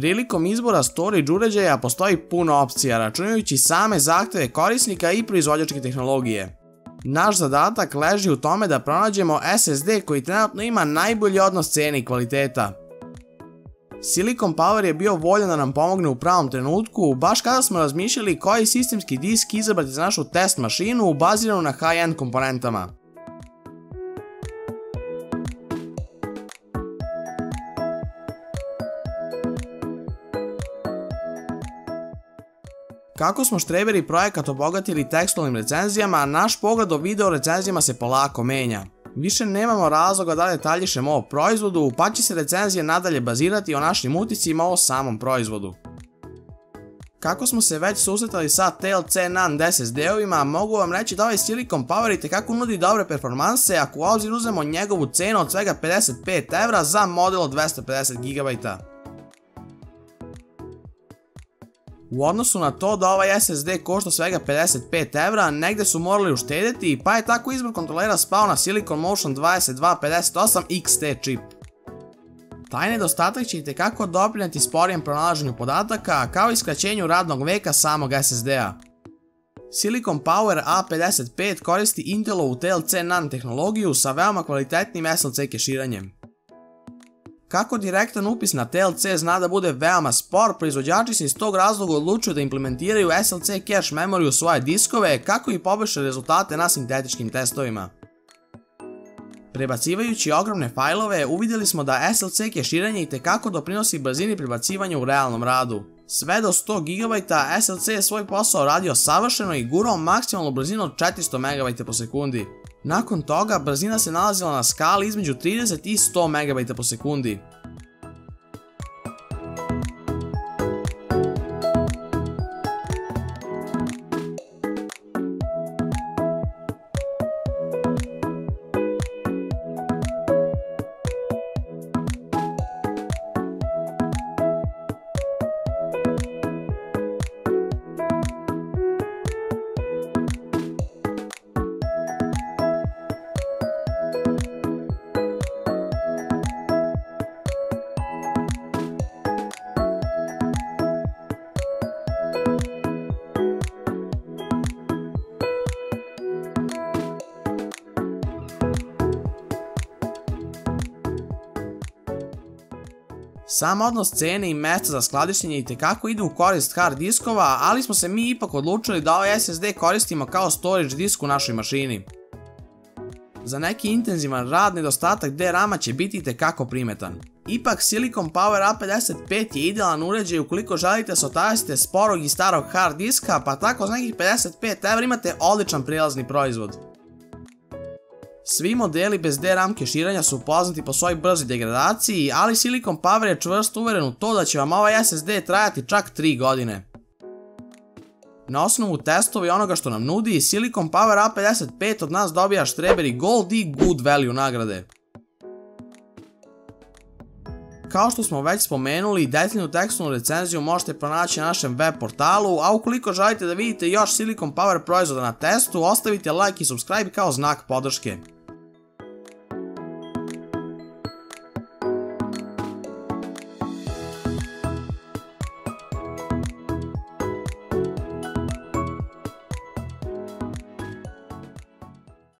Prilikom izbora storage uređaja postoji puno opcija, računajući same zahteve korisnika i proizvođačke tehnologije. Naš zadatak leži u tome da pronađemo SSD koji trenutno ima najbolji odnos cene i kvaliteta. Silicon Power je bio voljan da nam pomogne u pravom trenutku, baš kada smo razmišljali koji sistemski disk izabrati za našu test mašinu baziranu na high-end komponentama. Kako smo štreberi projekat obogatili tekstualnim recenzijama, naš pogled o video recenzijama se polako menja. Više nemamo razloga da detaljišemo o proizvodu, pa će se recenzije nadalje bazirati o našim uticima o samom proizvodu. Kako smo se već susretali sa TLC NAND SSD-ovima, mogu vam reći da ovaj Silicon Power kako nudi dobre performanse ako u obzir uzmemo njegovu cenu od svega 55 evra za model od 250 GB. U odnosu na to da ovaj SSD košta svega 55 evra, negde su morali uštedeti, pa je tako izbor kontrolera spao na Silicon Motion 2258 XT čip. Taj nedostatak će i tekako doprinati sporijem pronalaženju podataka, kao i skraćenju radnog veka samog SSD-a. Silicon Power A55 koristi Intelovu TLC NAND tehnologiju sa veoma kvalitetnim SLC keširanjem. Kako direktan upis na TLC zna da bude veoma spor, proizvođači se iz tog razloga odlučuju da implementiraju SLC cache memory u svoje diskove kako i poboljšaju rezultate na sintetičkim testovima. Prebacivajući ogromne fajlove, uvidjeli smo da SLC keširanje i tekako doprinosi brzini prebacivanja u realnom radu. Sve do 100 GB SLC je svoj posao radio savršeno i gurao maksimalnu brzinu od 400 MB po sekundi. Nakon toga, brzina se nalazila na skali između 30 i 100 MB po sekundi. Sam odnos cene i mesta za skladištenje i tekako ide u korist hard diskova, ali smo se mi ipak odlučili da ovaj SSD koristimo kao storage disk u našoj mašini. Za neki intenzivan rad nedostatak DRAM-a će biti tekako primetan. Ipak Silicon Power A55 je idealan uređaj ukoliko želite se otarasite sporog i starog hard diska, pa tako za nekih 55 evra imate odličan prijelazni proizvod. Svi modeli bez DRAM keširanja su poznati po svojoj brzi degradaciji, ali Silicon Power je čvrsto uveren u to da će vam ovaj SSD trajati čak 3 godine. Na osnovu testova i onoga što nam nudi, Silicon Power A55 od nas dobija štreberi Gold i Good Value nagrade. Kao što smo već spomenuli, detaljnu tekstualnu recenziju možete pronaći na našem web portalu, a ukoliko želite da vidite još Silicon Power proizvoda na testu, ostavite like i subscribe kao znak podrške.